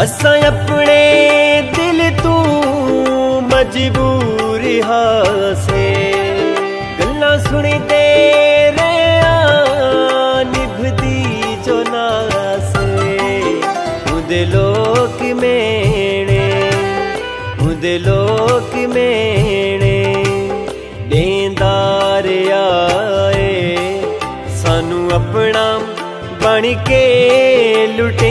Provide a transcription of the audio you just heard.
ਅਸਾਂ ਆਪਣੇ ਦਿਲ ਤੂੰ ਮਜਬੂਰ ਹਾਸੇ। ਗੱਲਾਂ ਸੁਣਦੇ ਰਿਆ ਨਿਭਦੀ ਜੋ ਨਾਸੇ। ਉਹਦੇ ਲੋਕ ਮੇਣੇ ਉਹਦੇ ਲੋਕ ਮੇਣੇ। ਦੇਂਦਾਰ ਆਏ, ਸਾਨੂੰ ਆਪਣਾ ਬਣ ਕੇ ਲੁੱਟ